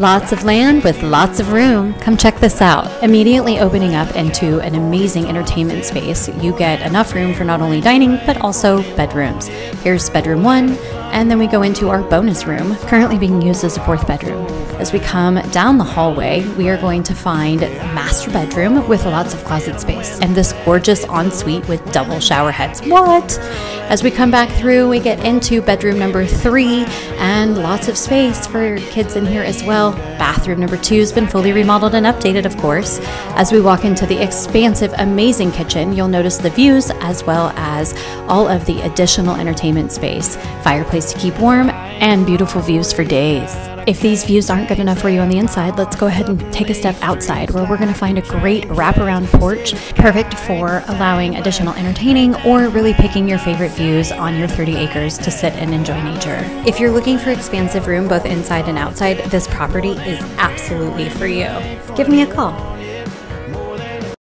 Lots of land with lots of room. Come check this out. Immediately opening up into an amazing entertainment space, you get enough room for not only dining, but also bedrooms. Here's bedroom one, and then we go into our bonus room, currently being used as a fourth bedroom. As we come down the hallway, we are going to find master bedroom with lots of closet space and this gorgeous ensuite with double shower heads. What? As we come back through, we get into bedroom number three and lots of space for kids in here as well. Bathroom number two has been fully remodeled and updated, of course. As we walk into the expansive, amazing kitchen, you'll notice the views as well as all of the additional entertainment space, fireplace to keep warm, and beautiful views for days. If these views aren't good enough for you on the inside, let's go ahead and take a step outside where we're going to find a great wraparound porch, perfect for allowing additional entertaining or really picking your favorite views on your 30 acres to sit and enjoy nature. If you're looking for expansive room both inside and outside, this property is absolutely for you. Give me a call.